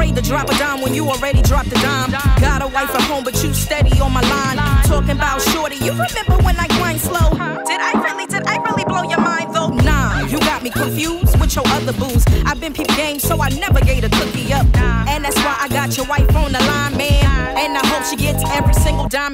Afraid to drop a dime when you already dropped a dime. Got a wife at home, but you steady on my line. Talking about shorty, you remember when I grind slow? Did I really, did I really blow your mind though? Nah, you got me confused with your other booze. I've been peep game, so I never gave a cookie up. And that's why I got your wife on the line, man. And I hope she gets every single dime.